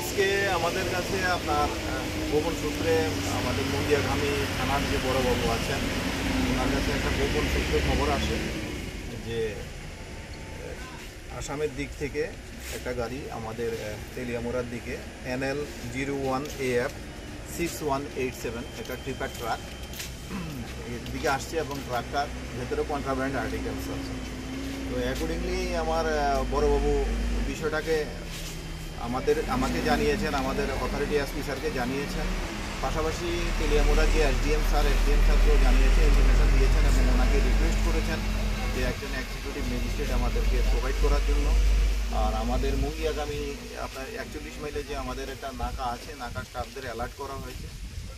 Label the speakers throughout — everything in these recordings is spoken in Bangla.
Speaker 1: আজকে আমাদের কাছে আপনার গোপন সূত্রে আমাদের মুন্দিয়াঘামি থানার যে বড়বাবু আছেন, ওনার কাছে একটা গোপন সূত্রে খবর আসে যে আসামের দিক থেকে একটা গাড়ি আমাদের তেলিয়ামোড়ার দিকে NL zero one A F six one eight seven, একটা ট্রিপার ট্রাক দিকে আসছে এবং ট্রাকটার ভেতরে কন্ট্রাব্যান্ড আর্টিকেলস আছে। তো অ্যাকর্ডিংলি আমার বড়বাবু বিষয়টাকে আমাদের, আমাকে জানিয়েছেন, আমাদের অথরিটি এসপি স্যারকে জানিয়েছেন। পাশাপাশি তেলিয়ামোড়া যে এসডিএম স্যার এসডিএম স্যারকেও জানিয়েছে ইনফরমেশন দিয়েছেন এবং ওনাকে রিকোয়েস্ট করেছেন যে একজন এক্সিকিউটিভ ম্যাজিস্ট্রেট আমাদেরকে প্রোভাইড করার জন্য। আর আমাদের মুঙ্গিয়াগামী আপনার একচল্লিশ মাইলে যে আমাদের একটা নাকা আছে, নাকা স্টাফদের অ্যালার্ট করা হয়েছে।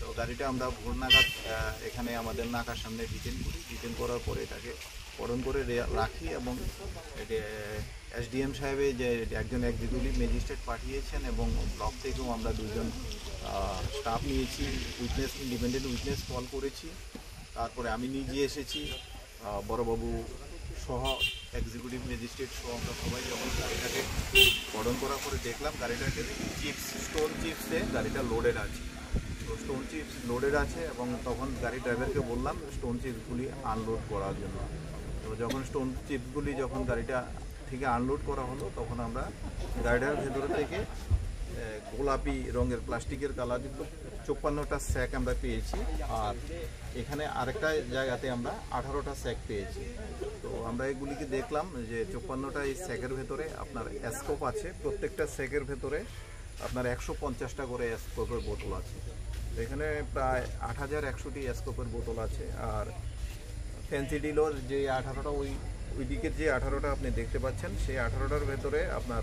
Speaker 1: তো গাড়িটা আমরা ভোর নাগাদ এখানে আমাদের নাকার সামনে ডিটেন করি। ডিটেন করার পরে এটাকে পরন করে রাখি এবং এসডিএম সাহেবে যে একজন এক্সিকিউটিভ ম্যাজিস্ট্রেট পাঠিয়েছেন এবং ব্লক থেকেও আমরা দুজন স্টাফ নিয়েছি উইটনেস ইন্ডিপেন্ডেন্ট উইটনেস কল করেছি। তারপরে আমি নিজে এসেছি বড়বাবু সহ এক্সিকিউটিভ ম্যাজিস্ট্রেট সহ আমরা সবাই যখন গাড়িটাকে গঠন করার পরে দেখলাম গাড়িটাকে চিপস স্টোন চিপসে গাড়িটা লোডেড আছে। তো স্টোন চিপস লোডেড আছে এবং তখন গাড়ি ড্রাইভারকে বললাম স্টোন চিপসগুলি আনলোড করার জন্য। তো যখন স্টোন চিপসগুলি যখন গাড়িটা থেকে আনলোড করা হলো, তখন আমরা গাড়িটার ভেতর থেকে গোলাপি রঙের প্লাস্টিকের কালার কালারযুক্ত চোপ্পান্নটা স্যাক আমরা পেয়েছি। আর এখানে আরেকটা জায়গাতে আমরা আঠারোটা স্যাক পেয়েছি। তো আমরা এগুলিকে দেখলাম যে চোপ্পান্নটা এই স্যাকের ভেতরে আপনার স্কোপ আছে। প্রত্যেকটা স্যাকের ভেতরে আপনার একশো পঞ্চাশটা করে স্কোপের বোতল আছে। এখানে প্রায় আট হাজার একশোটি স্কোপের বোতল আছে। আর ফ্যান্সি ডিলোর যে আঠারোটা ওই ওই দিকের যে আঠারোটা আপনি দেখতে পাচ্ছেন সেই আঠারোটার ভেতরে আপনার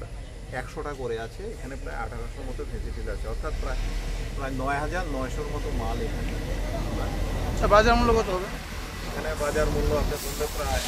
Speaker 1: একশোটা করে আছে। এখানে প্রায় আঠারোশোর মতো ফ্যান্সি আছে। অর্থাৎ প্রায় প্রায় নয় হাজার নয়শোর মতো মাল এখানে।
Speaker 2: আচ্ছা বাজার মূল্য কত হবে?
Speaker 1: এখানে বাজার মূল্য আপনার বললে প্রায়